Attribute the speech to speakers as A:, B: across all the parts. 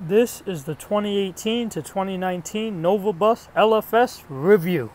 A: This is the 2018 to 2019 Nova Bus LFS review.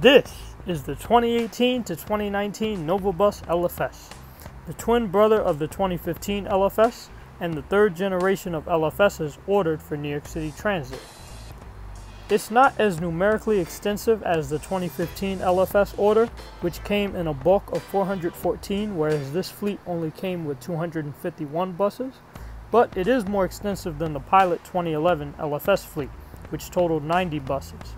A: This is the 2018 to 2019 Nova Bus LFS, the twin brother of the 2015 LFS and the third generation of LFSs ordered for New York City Transit. It's not as numerically extensive as the 2015 LFS order, which came in a bulk of 414, whereas this fleet only came with 251 buses, but it is more extensive than the Pilot 2011 LFS fleet, which totaled 90 buses.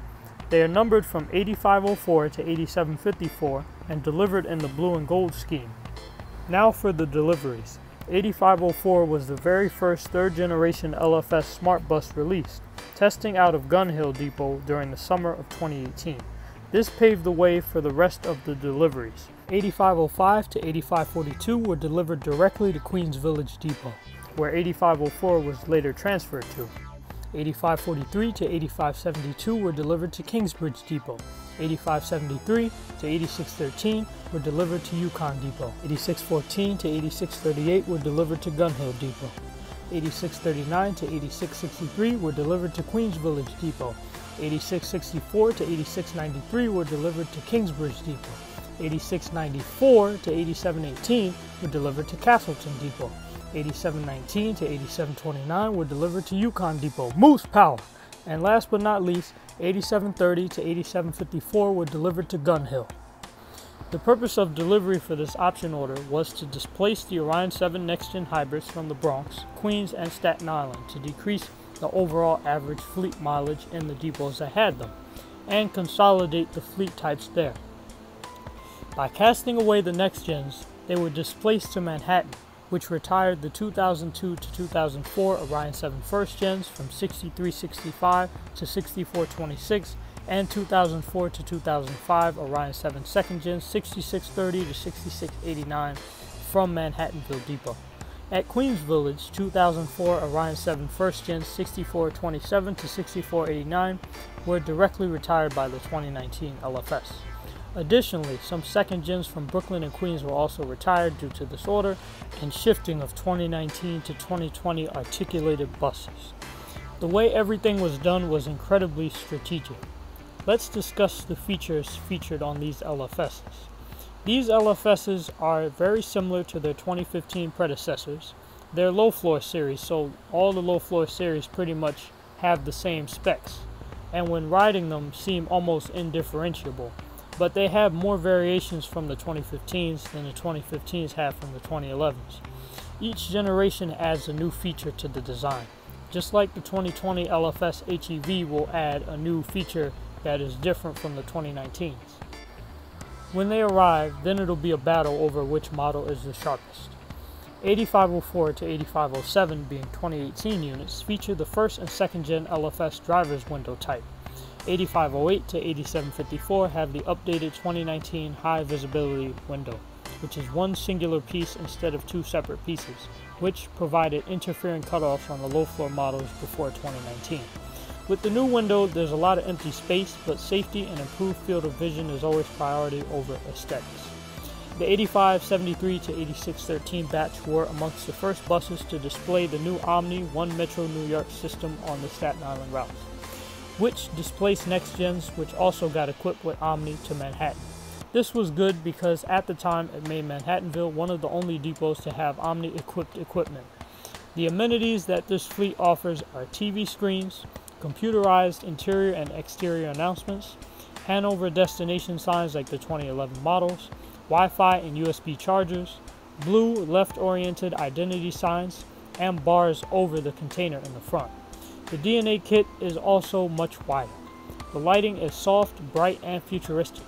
A: They are numbered from 8504 to 8754 and delivered in the blue and gold scheme. Now for the deliveries. 8504 was the very first third generation LFS Smart Bus released, testing out of Gun Hill Depot during the summer of 2018. This paved the way for the rest of the deliveries. 8505 to 8542 were delivered directly to Queens Village Depot, where 8504 was later transferred to. 8543 to 8572 were delivered to Kingsbridge Depot. 8573 to 8613 were delivered to Yukon Depot. 8614 to 8638 were delivered to Gun Hill Depot. 8639 to 8663 were delivered to Queens Village Depot. 8664 to 8693 were delivered to Kingsbridge Depot. 8694 to 8718 were delivered to Castleton Depot. 8719 to 8729 were delivered to Yukon Depot, Moose Power. And last but not least, 8730 to 8754 were delivered to Gun Hill. The purpose of delivery for this option order was to displace the Orion 7 Next Gen hybrids from the Bronx, Queens, and Staten Island to decrease the overall average fleet mileage in the depots that had them, and consolidate the fleet types there. By casting away the Next Gens, they were displaced to Manhattan, which retired the 2002 to 2004 Orion 7 first gens from 6365 to 6426 and 2004 to 2005 Orion 7 second gens 6630 to 6689 from Manhattanville Depot. At Queens Village, 2004 Orion 7 first gens 6427 to 6489 were directly retired by the 2019 LFS. Additionally, some second gens from Brooklyn and Queens were also retired due to this order and shifting of 2019 to 2020 articulated buses. The way everything was done was incredibly strategic. Let's discuss the features featured on these LFSs. These LFSs are very similar to their 2015 predecessors. They're low floor series, so all the low floor series pretty much have the same specs, and when riding them seem almost indifferentiable but they have more variations from the 2015s than the 2015s have from the 2011s. Each generation adds a new feature to the design. Just like the 2020 LFS HEV will add a new feature that is different from the 2019s. When they arrive, then it'll be a battle over which model is the sharpest. 8504 to 8507 being 2018 units feature the first and second gen LFS driver's window type. 8508 to 8754 have the updated 2019 high visibility window, which is one singular piece instead of two separate pieces, which provided interfering cutoffs on the low floor models before 2019. With the new window, there's a lot of empty space, but safety and improved field of vision is always priority over aesthetics. The 8573 to 8613 batch were amongst the first buses to display the new OMNY One Metro New York system on the Staten Island routes which displaced Next Gens, which also got equipped with OMNY to Manhattan. This was good because at the time it made Manhattanville one of the only depots to have OMNY equipped equipment. The amenities that this fleet offers are TV screens, computerized interior and exterior announcements, Hanover destination signs like the 2011 models, Wi Fi and USB chargers, blue left oriented identity signs, and bars over the container in the front. The DNA kit is also much wider. The lighting is soft, bright, and futuristic.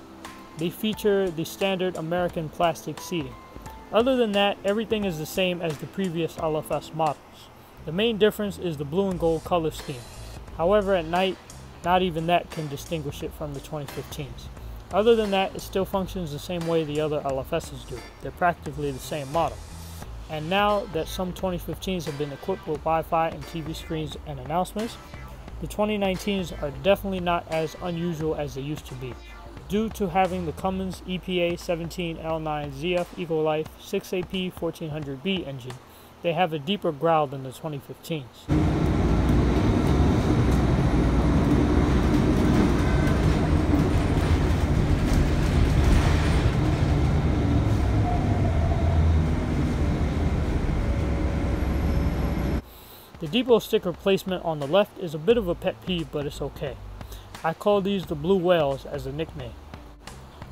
A: They feature the standard American plastic seating. Other than that, everything is the same as the previous LFS models. The main difference is the blue and gold color scheme. However, at night, not even that can distinguish it from the 2015s. Other than that, it still functions the same way the other LFSs do. They're practically the same model. And now that some 2015s have been equipped with Wi-Fi and TV screens and announcements, the 2019s are definitely not as unusual as they used to be. Due to having the Cummins EPA 17L9 ZF EcoLife 6AP 1400B engine, they have a deeper growl than the 2015s. Depot sticker placement on the left is a bit of a pet peeve, but it's okay. I call these the Blue Whales as a nickname.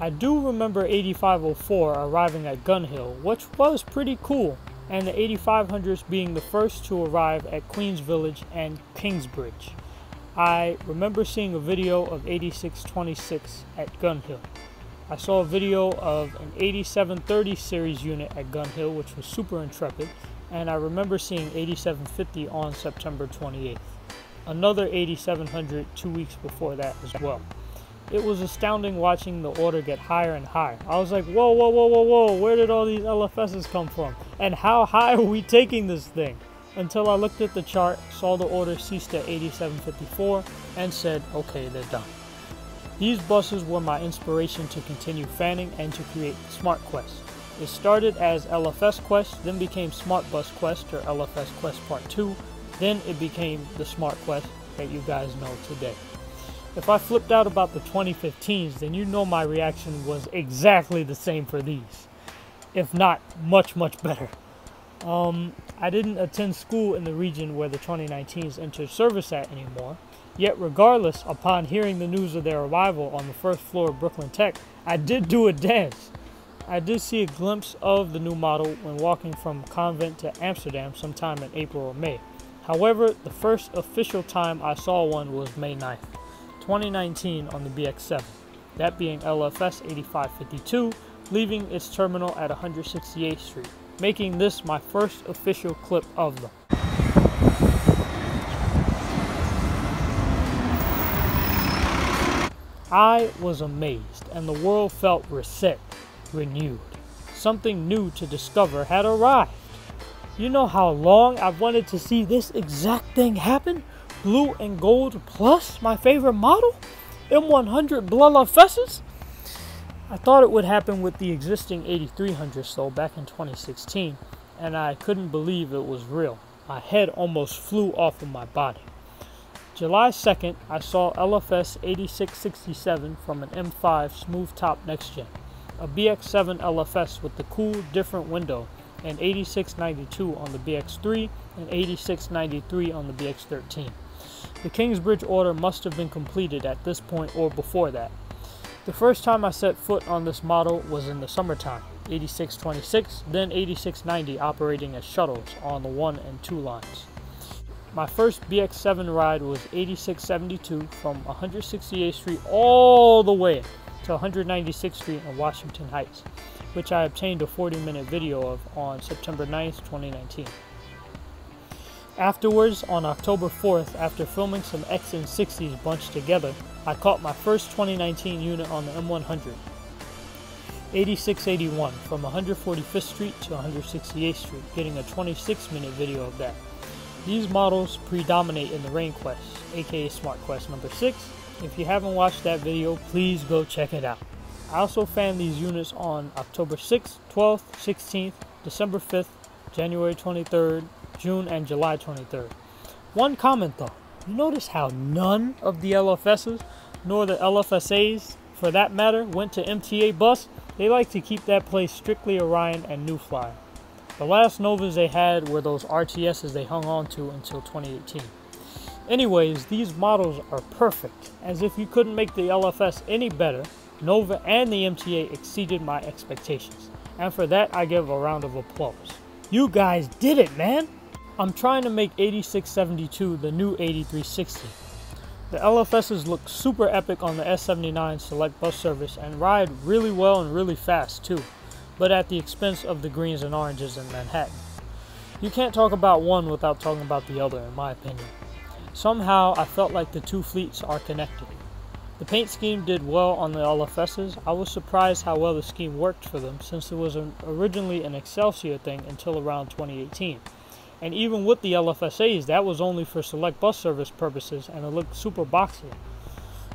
A: I do remember 8504 arriving at Gun Hill, which was pretty cool, and the 8500s being the first to arrive at Queens Village and Kingsbridge. I remember seeing a video of 8626 at Gun Hill. I saw a video of an 8730 series unit at Gun Hill, which was super intrepid, and I remember seeing 8750 on September 28th. Another 8700 two weeks before that as well it was astounding watching the order get higher and higher. I was like, whoa, whoa, whoa, whoa, whoa, where did all these LFSs come from? And how high are we taking this thing? Until I looked at the chart, saw the order ceased at 8754, and said, okay, they're done. These buses were my inspiration to continue fanning and to create Smart Quest. It started as LFS Quest, then became Smart Bus Quest or LFS Quest Part 2, then it became the Smart Quest that you guys know today. If I flipped out about the 2015s, then you know my reaction was exactly the same for these, if not much, much better. Um, I didn't attend school in the region where the 2019s entered service at anymore, yet regardless, upon hearing the news of their arrival on the first floor of Brooklyn Tech, I did do a dance. I did see a glimpse of the new model when walking from Convent to Amsterdam sometime in April or May. However, the first official time I saw one was May 9th. 2019 on the BX7, that being LFS 8552, leaving its terminal at 168th Street, making this my first official clip of them. I was amazed, and the world felt reset, renewed. Something new to discover had arrived. You know how long I've wanted to see this exact thing happen? Blue and Gold Plus, my favorite model? M100 BLFSs? I thought it would happen with the existing 8300 sold back in 2016, and I couldn't believe it was real. My head almost flew off of my body. July 2nd, I saw LFS 8667 from an M5 smooth top next gen, a BX7 LFS with the cool, different window, and 8692 on the BX3 and 8693 on the BX13. The Kingsbridge order must have been completed at this point or before that. The first time I set foot on this model was in the summertime, 8626, then 8690 operating as shuttles on the 1 and 2 lines. My first BX7 ride was 8672 from 168th Street all the way to 196th Street in Washington Heights, which I obtained a 40 minute video of on September 9th, 2019. Afterwards, on October 4th, after filming some XN60s bunched together, I caught my first 2019 unit on the M100. 8681 from 145th Street to 168th Street, getting a 26 minute video of that. These models predominate in the Rain Quest, aka Smart Quest number 6. If you haven't watched that video, please go check it out. I also fanned these units on October 6th, 12th, 16th, December 5th, January 23rd, June, and July 23rd. One comment though, you notice how none of the LFSs, nor the LFSAs for that matter, went to MTA bus? They like to keep that place strictly Orion and New Flyer. The last Novas they had were those RTSs they hung on to until 2018. Anyways, these models are perfect, as if you couldn't make the LFS any better, Nova and the MTA exceeded my expectations, and for that I give a round of applause. You guys did it, man! I'm trying to make 8672 the new 8360. The LFSs look super epic on the S79 Select bus service and ride really well and really fast too, but at the expense of the greens and oranges in Manhattan. You can't talk about one without talking about the other in my opinion. Somehow I felt like the two fleets are connected. The paint scheme did well on the LFSs. I was surprised how well the scheme worked for them since it was an, originally an Xcelsior thing until around 2018. And even with the LFSAs, that was only for select bus service purposes and it looked super boxy.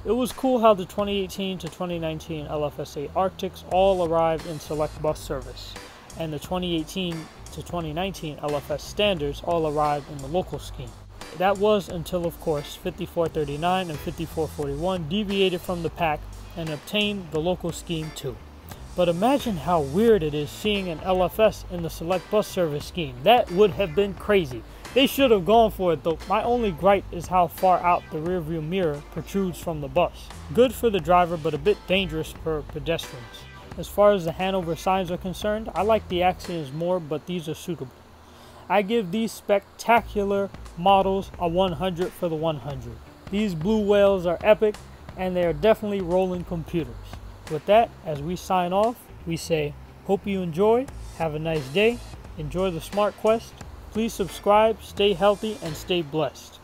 A: It was cool how the 2018 to 2019 LFSA Arctics all arrived in select bus service, and the 2018 to 2019 LFS standards all arrived in the local scheme. That was until, of course, 5439 and 5441 deviated from the pack and obtained the local scheme too. But imagine how weird it is seeing an LFS in the select bus service scheme. That would have been crazy. They should have gone for it though. My only gripe is how far out the rearview mirror protrudes from the bus. Good for the driver, but a bit dangerous for pedestrians. As far as the Hanover signs are concerned, I like the Axions more, but these are suitable. I give these spectacular models a 100 for the 100. These blue whales are epic, and they are definitely rolling computers. With that, as we sign off, we say, hope you enjoy, have a nice day, enjoy the Smart Quest, please subscribe, stay healthy, and stay blessed.